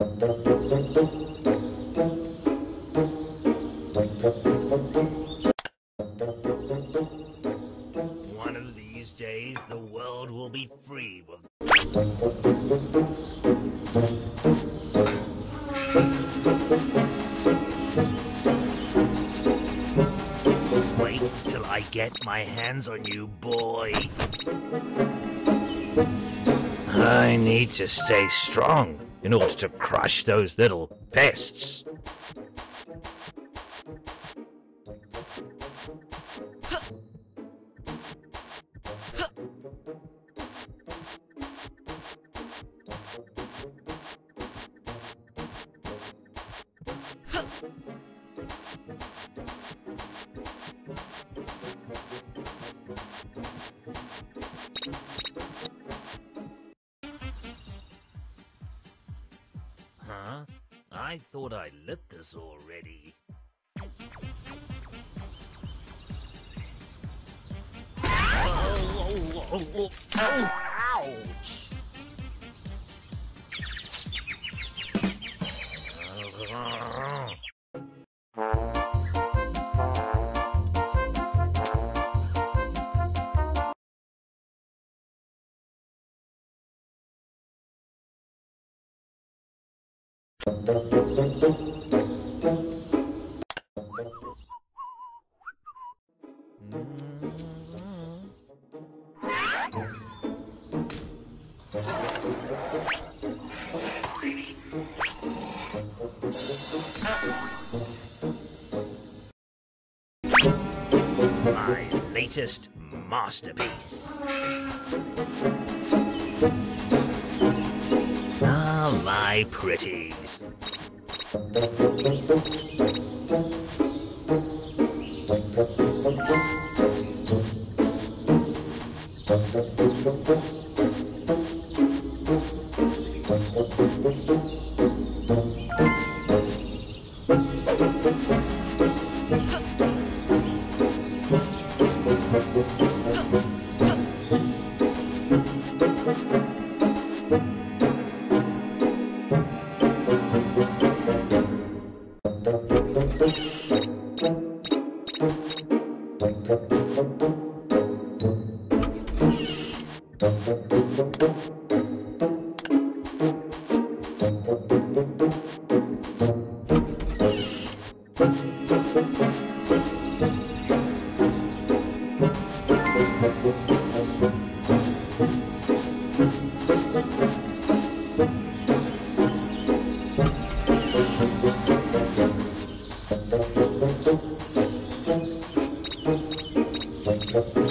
One of these days, the world will be free Wait till I get my hands on you, boy. I need to stay strong in order to crush those little pests. Oh, oh, oh, oh, oh, masterpiece. Ah, my pretties.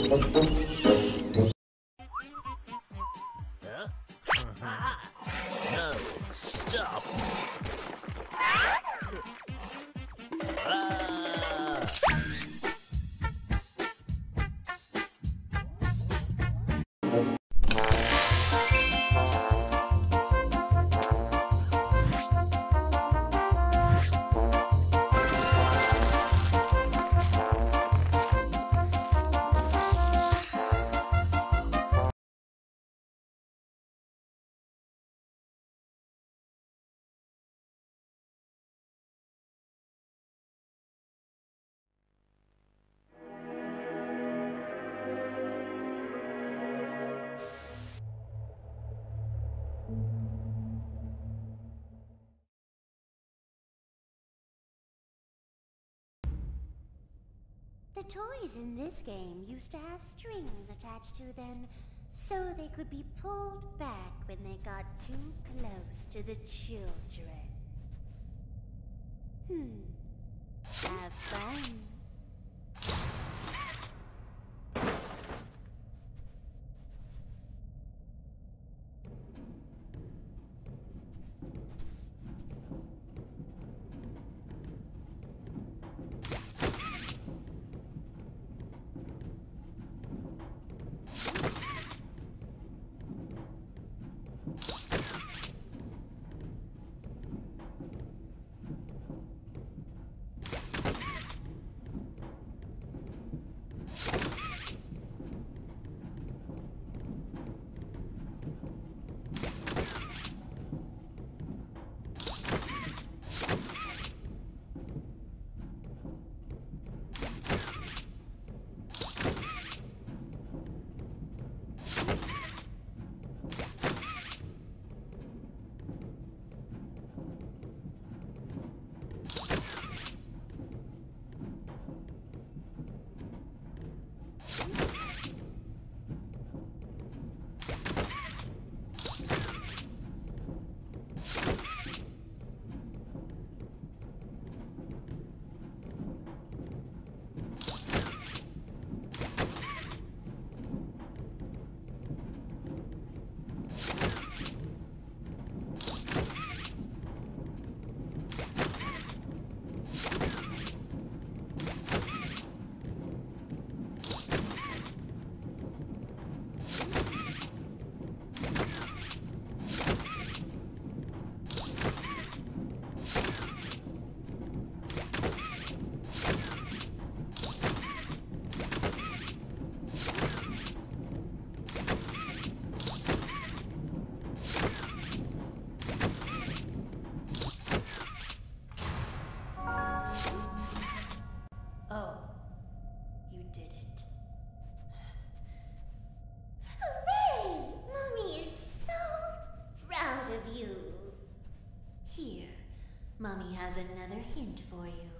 Música toys in this game used to have strings attached to them so they could be pulled back when they got too close to the children. Hmm. Have fun. Has another hint for you.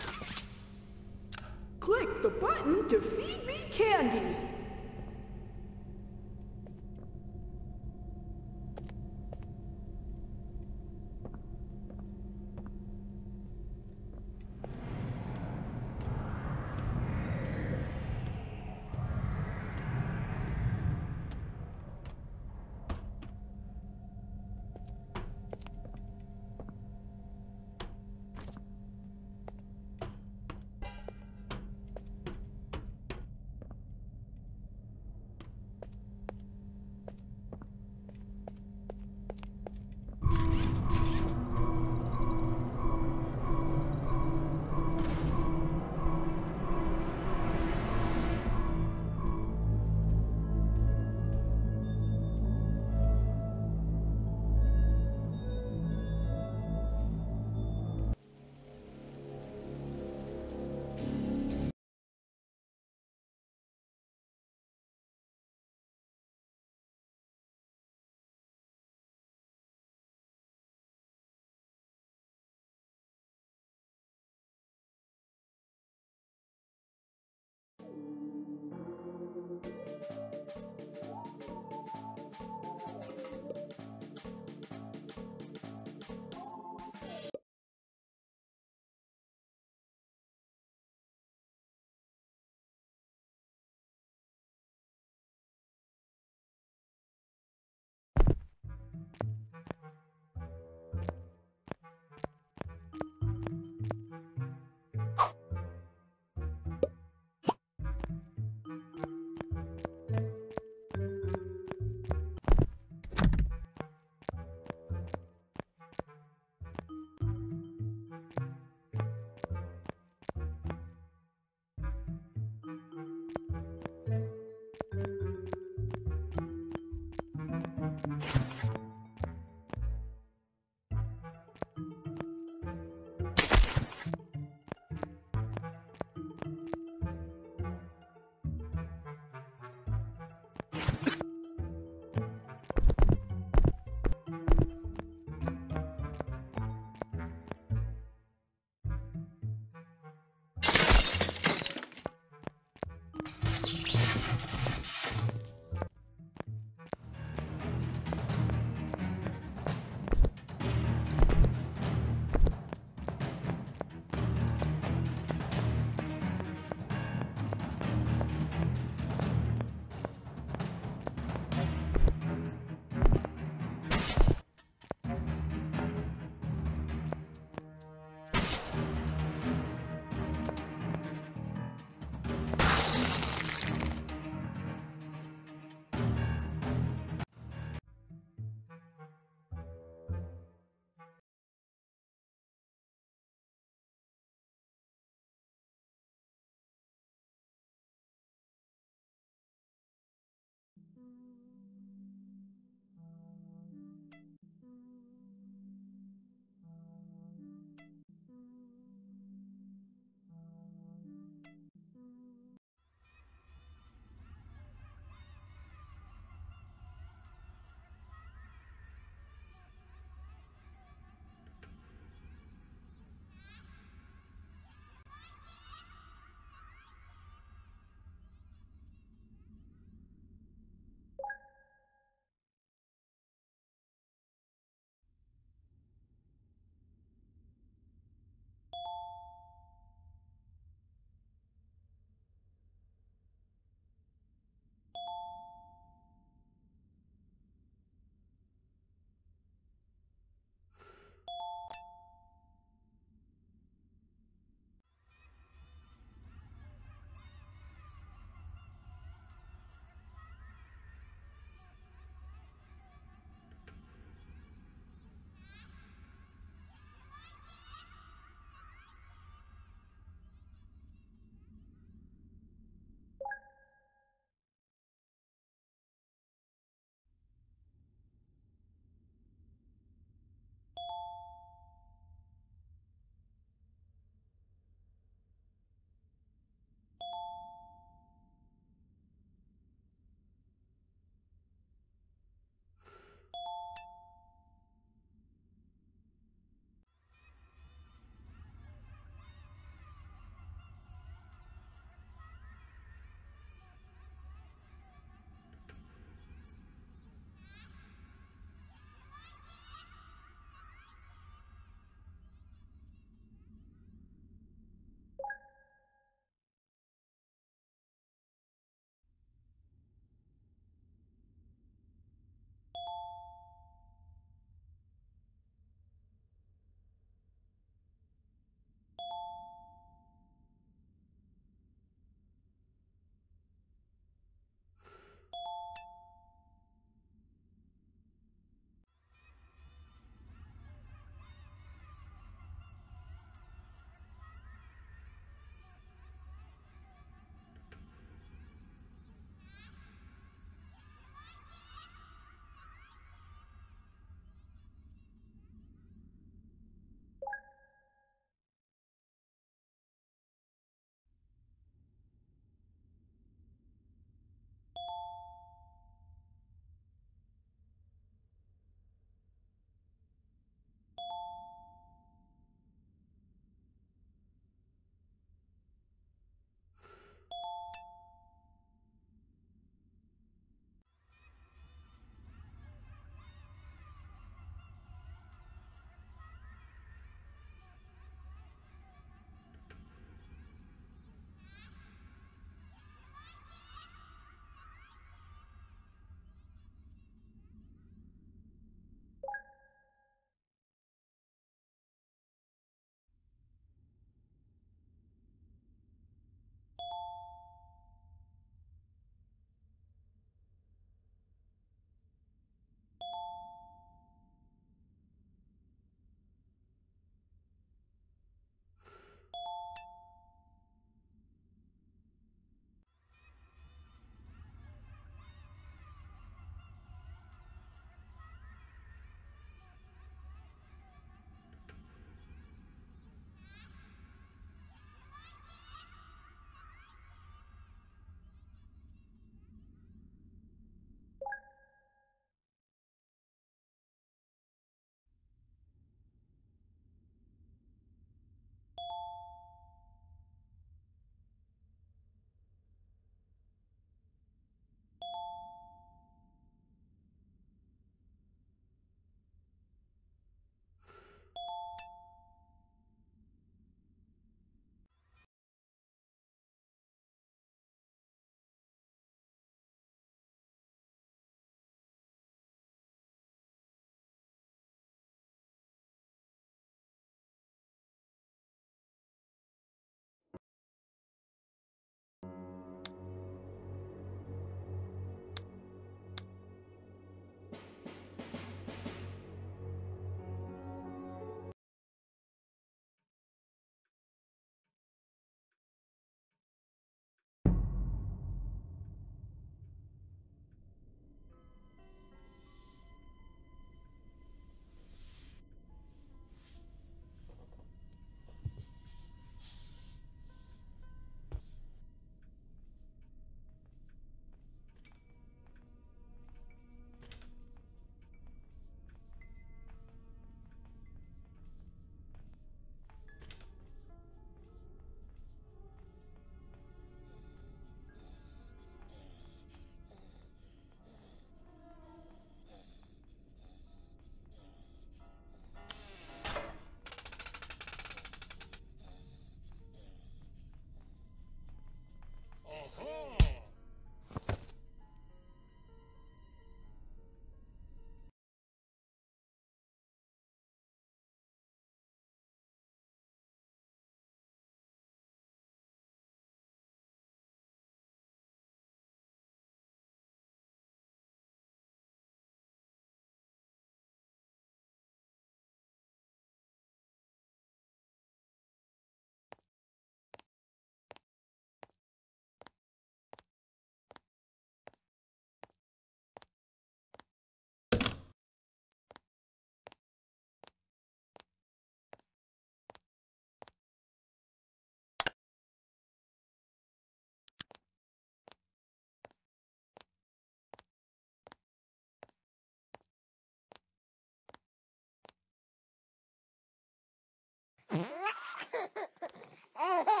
Ha ha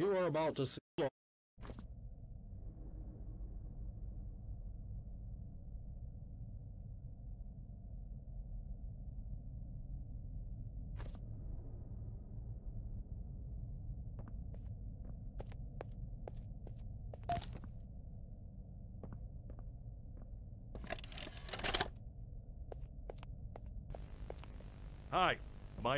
You are about to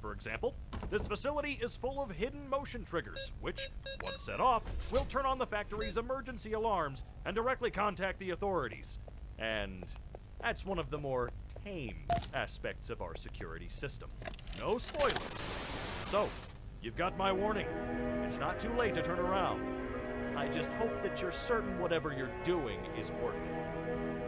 For example, this facility is full of hidden motion triggers, which, once set off, will turn on the factory's emergency alarms and directly contact the authorities. And that's one of the more tame aspects of our security system. No spoilers. So, you've got my warning. It's not too late to turn around. I just hope that you're certain whatever you're doing is working.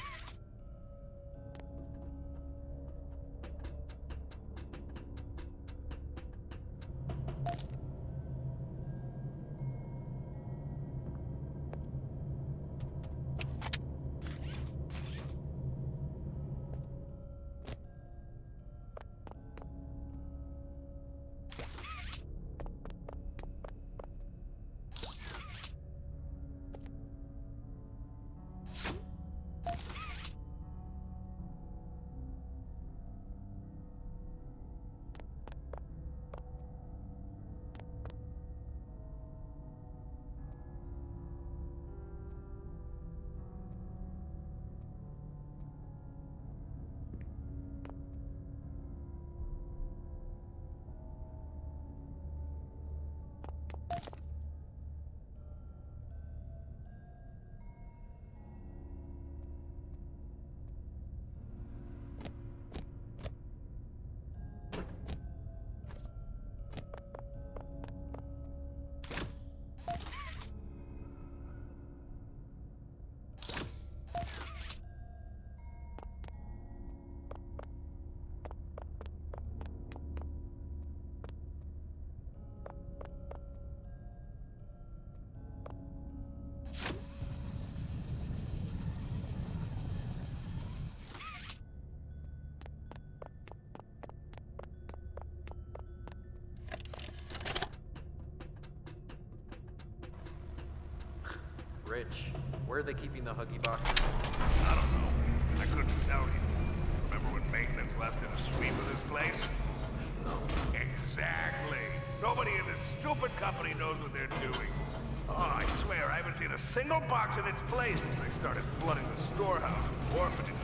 Rich, where are they keeping the Huggy Box? I don't know. I couldn't tell you. Remember when maintenance left in a sweep of this place? No. Exactly. Nobody in this stupid company knows what they're doing. Oh, I swear, I haven't seen a single box in its place since they started flooding the storehouse with orphanage